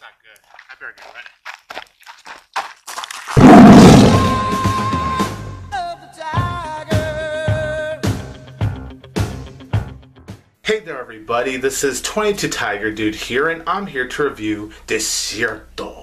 not good. I better get ready. Hey there everybody, this is 22 Tiger Dude here and I'm here to review Desierto,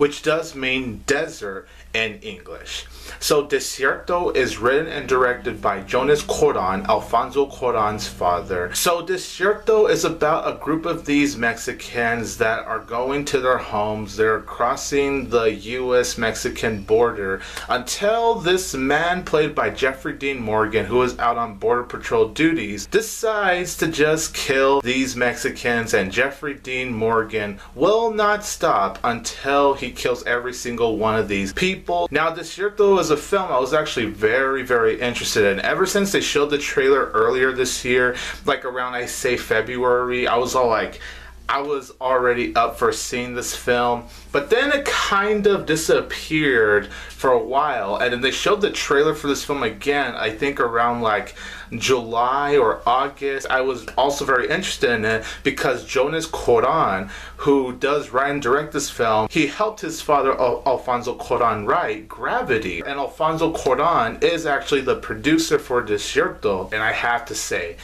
which does mean desert in English. So Desierto is written and directed by Jonas Cuarón, Alfonso Cuarón's father. So Desierto is about a group of these Mexicans that are going to their homes. They're crossing the US-Mexican border until this man played by Jeffrey Dean Morgan, who is out on border patrol duties, decides to just kill these Mexicans and Jeffrey Dean Morgan will not stop until he kills every single one of these people. Now Desierto is a film I was actually very, very interested in. Ever since they showed the trailer earlier this year, like around I say February, I was all like, I was already up for seeing this film, but then it kind of disappeared for a while, and then they showed the trailer for this film again, I think around like July or August. I was also very interested in it because Jonas Cuarón, who does write and direct this film, he helped his father Al- Alfonso Cuarón write Gravity, and Alfonso Cuarón is actually the producer for Desierto, and I have to say,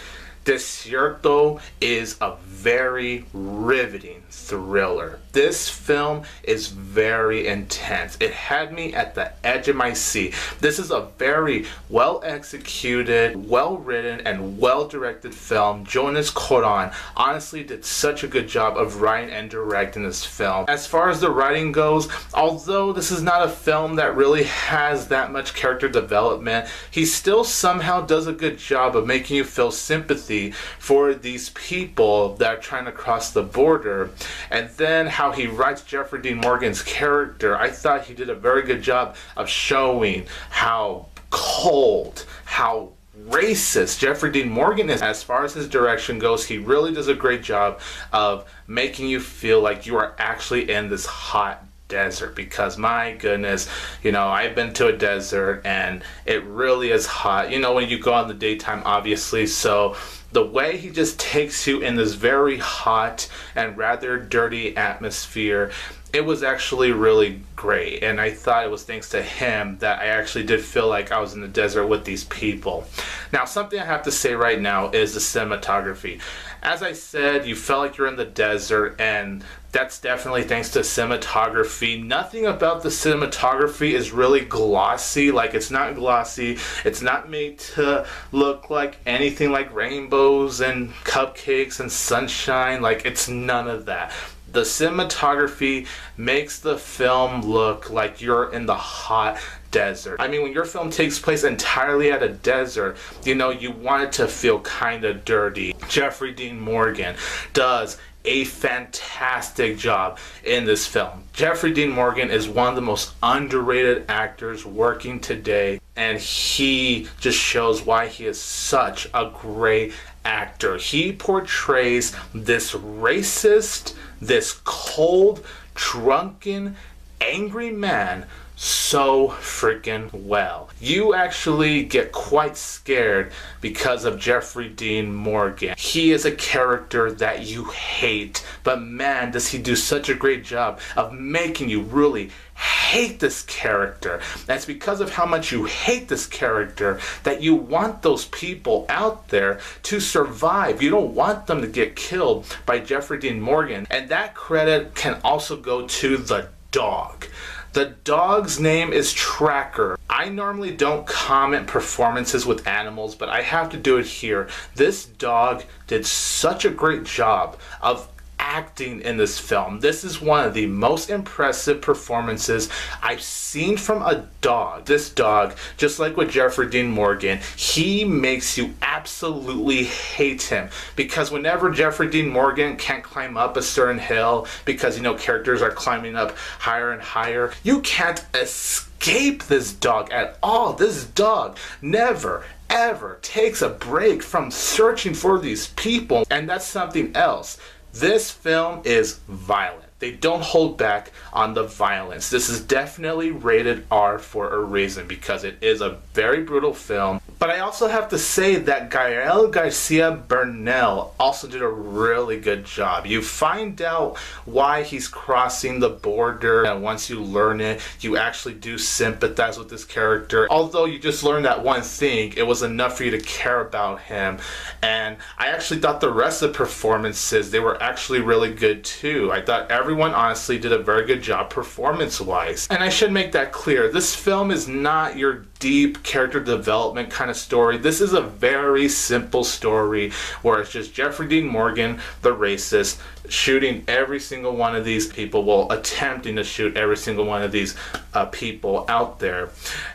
Desierto is a very riveting thriller. This film is very intense. It had me at the edge of my seat. This is a very well executed, well written, and well directed film. Jonas Cuarón honestly did such a good job of writing and directing this film. As far as the writing goes, although this is not a film that really has that much character development, he still somehow does a good job of making you feel sympathy for these people that are trying to cross the border. And then how he writes Jeffrey Dean Morgan's character, I thought he did a very good job of showing how cold, how racist Jeffrey Dean Morgan is. As far as his direction goes, he really does a great job of making you feel like you are actually in this hot desert because my goodness, you know, I've been to a desert and it really is hot. You know, when you go in the daytime, obviously, so the way he just takes you in this very hot and rather dirty atmosphere it was actually really great. And i thought it was thanks to him that i actually did feel like i was in the desert with these people. Now something i have to say right now is the cinematography as i said you felt like you're in the desert and that's definitely thanks to cinematography. Nothing about the cinematography is really glossy. Like, it's not glossy. It's not made to look like anything like rainbows and cupcakes and sunshine. Like, it's none of that. The cinematography makes the film look like you're in the hot desert. I mean, when your film takes place entirely at a desert, you know, you want it to feel kind of dirty. Jeffrey Dean Morgan does a fantastic job in this film. Jeffrey Dean Morgan is one of the most underrated actors working today, and he just shows why he is such a great actor. He portrays this racist, this cold, drunken, angry man so freaking well. You actually get quite scared because of Jeffrey Dean Morgan. He is a character that you hate, but man, does he do such a great job of making you really hate this character. That's because of how much you hate this character that you want those people out there to survive. You don't want them to get killed by Jeffrey Dean Morgan. And that credit can also go to the dog. The dog's name is Tracker. I normally don't comment performances with animals, but I have to do it here. This dog did such a great job of acting in this film. This is one of the most impressive performances I've seen from a dog. This dog, just like with Jeffrey Dean Morgan, he makes you absolutely hate him because whenever Jeffrey Dean Morgan can't climb up a certain hill because you know characters are climbing up higher and higher, you can't escape this dog at all. This dog never ever takes a break from searching for these people and that's something else this film is violent. they don't hold back on the violence. This is definitely rated R for a reason because it is a very brutal film. But I also have to say that Gael Garcia Bernal also did a really good job. You find out why he's crossing the border, and once you learn it, you actually do sympathize with this character. Although you just learned that one thing, it was enough for you to care about him. And I actually thought the rest of the performances, they were actually really good too. I thought everyone honestly did a very good job performance wise. And I should make that clear this film is not your deep character development kind of story. This is a very simple story where it's just Jeffrey Dean Morgan, the racist, shooting every single one of these people, well, attempting to shoot every single one of these uh, people out there.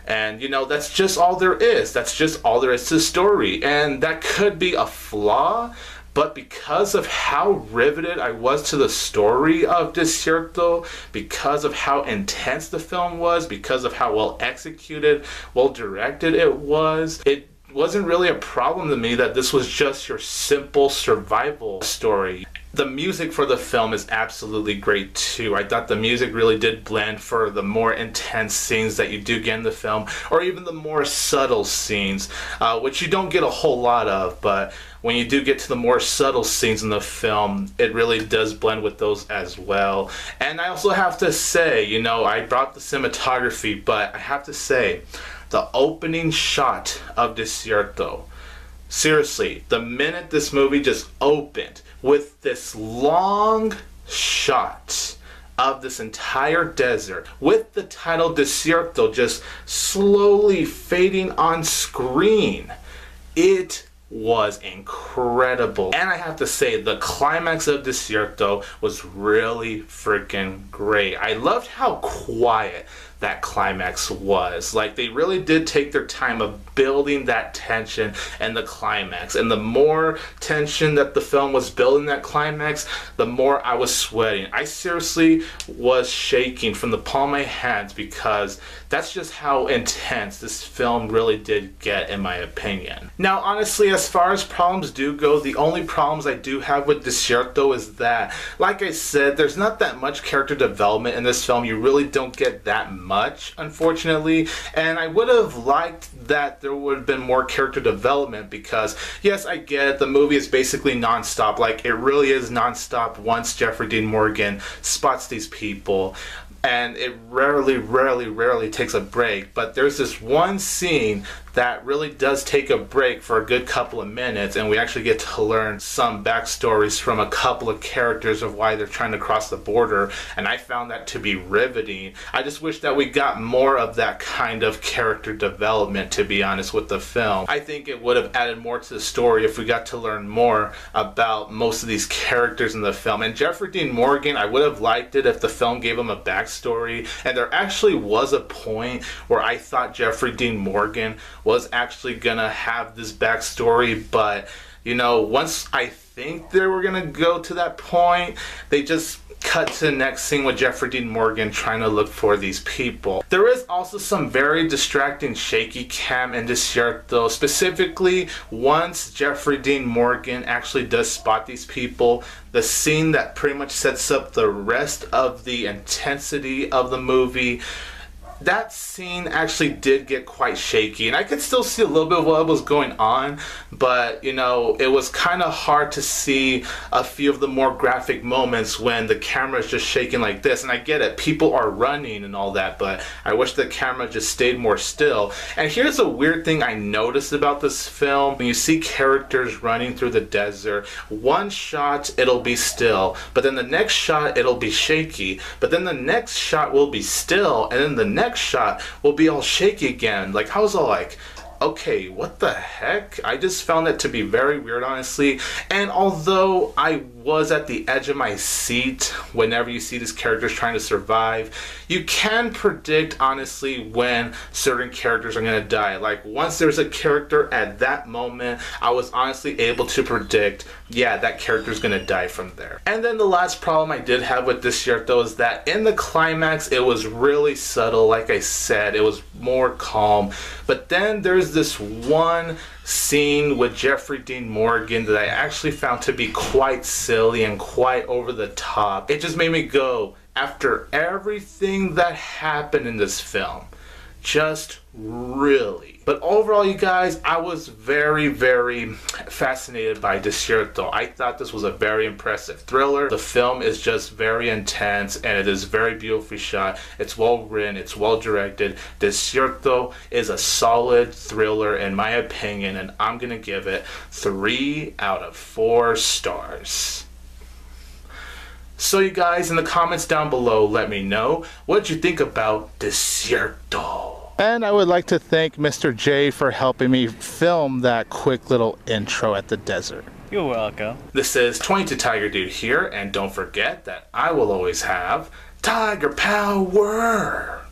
And, you know, that's just all there is. That's just all there is to the story. And that could be a flaw but because of how riveted I was to the story of Desierto, because of how intense the film was, because of how well executed, well directed it was, it wasn't really a problem to me that this was just your simple survival story. The music for the film is absolutely great too. I thought the music really did blend for the more intense scenes that you do get in the film, or even the more subtle scenes, uh, which you don't get a whole lot of, but when you do get to the more subtle scenes in the film, it really does blend with those as well. And I also have to say, you know, I brought the cinematography, but I have to say, the opening shot of Desierto. Seriously, the minute this movie just opened with this long shot of this entire desert with the title Desierto just slowly fading on screen, it was incredible. And I have to say, the climax of Desierto was really freaking great. I loved how quiet that climax was. Like they really did take their time of building that tension and the climax. And the more tension that the film was building that climax, the more I was sweating. I seriously was shaking from the palm of my hands because that's just how intense this film really did get in my opinion. Now honestly as far as problems do go, the only problems I do have with Desierto is that, like I said, there's not that much character development in this film. You really don't get that much much, unfortunately. And I would have liked that there would have been more character development because, yes, I get it, the movie is basically nonstop. Like, it really is nonstop once Jeffrey Dean Morgan spots these people and it rarely, rarely, rarely takes a break. But there's this one scene that really does take a break for a good couple of minutes and we actually get to learn some backstories from a couple of characters of why they're trying to cross the border and I found that to be riveting. I just wish that we got more of that kind of character development to be honest with the film. I think it would have added more to the story if we got to learn more about most of these characters in the film and Jeffrey Dean Morgan I would have liked it if the film gave him a backstory and there actually was a point where I thought Jeffrey Dean Morgan was actually gonna have this backstory, but you know, once I think they were gonna go to that point, they just cut to the next scene with Jeffrey Dean Morgan trying to look for these people. There is also some very distracting shaky cam in Desierto, specifically once Jeffrey Dean Morgan actually does spot these people, the scene that pretty much sets up the rest of the intensity of the movie that scene actually did get quite shaky and I could still see a little bit of what was going on but you know it was kind of hard to see a few of the more graphic moments when the camera is just shaking like this and I get it people are running and all that but I wish the camera just stayed more still. And here's a weird thing I noticed about this film. When you see characters running through the desert one shot it'll be still but then the next shot it'll be shaky but then the next shot will be still and then the next next shot will be all shaky again. Like, how's all like, okay, what the heck? I just found it to be very weird, honestly. And although I was at the edge of my seat whenever you see these characters trying to survive, you can predict, honestly, when certain characters are going to die. Like, once there's a character at that moment, I was honestly able to predict, yeah, that character's going to die from there. And then the last problem I did have with Desierto, is that in the climax, it was really subtle. Like I said, it was more calm. But then there's this one scene with Jeffrey Dean Morgan that I actually found to be quite silly and quite over the top. It just made me go, after everything that happened in this film, just really. But overall, you guys, I was very, very fascinated by Desierto. I thought this was a very impressive thriller. The film is just very intense and it is very beautifully shot. It's well written, it's well directed. Desierto is a solid thriller, in my opinion, and I'm gonna give it three out of four stars. So, you guys, in the comments down below, let me know what you think about Desierto. And I would like to thank Mr. J for helping me film that quick little intro at the desert. You're welcome. This is 22 Tiger Dude here, and don't forget that I will always have Tiger Power!